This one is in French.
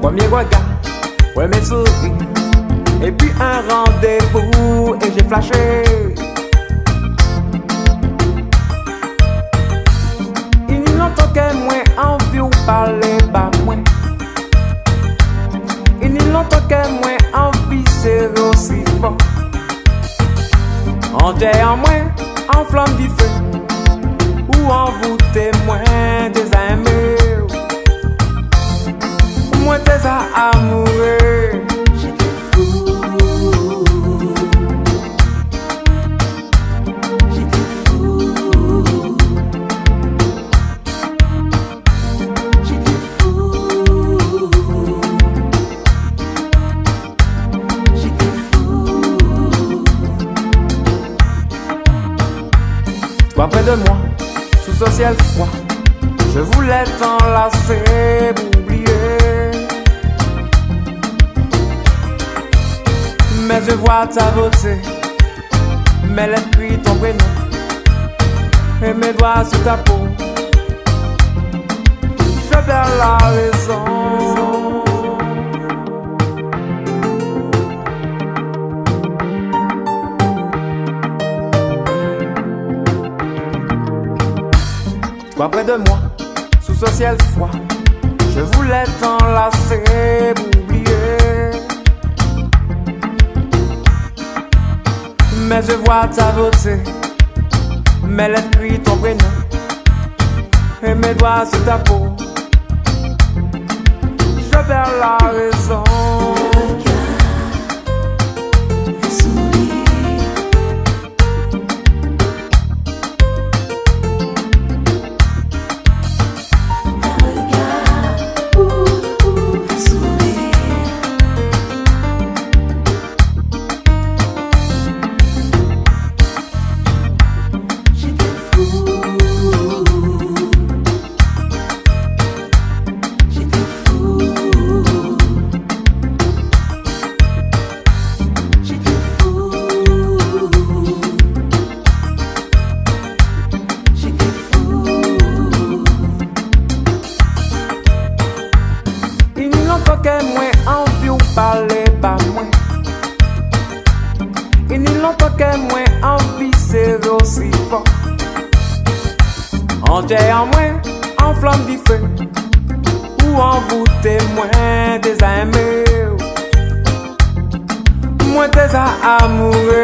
Premier regard, premier sourire, et puis un rendez-vous, et j'ai flashé. anvi ou pale ba mwen. E ni lontan ke mwen anvi zero si fon. An dey an mwen, an flam di fe. Ou an voute mwen de zame. Mwen te za amoure. Près de moi, sous ce ciel froid, je voulais t'enlacer pour oublier. Mais je vois ta beauté, mes lèvres crient ton prénom, et mes doigts sous ta peau. Je perds la raison. Près de moi, sous ce ciel froid, je voulais t'enlacer pour oublier. Mais je vois ta beauté, mes lèvres crient ton prénom, et mes doigts sur ta peau. Je perds la raison. En terre en moi, en flamme du feu, ou en vous témoin des aimés. Moi t'es à amoureux.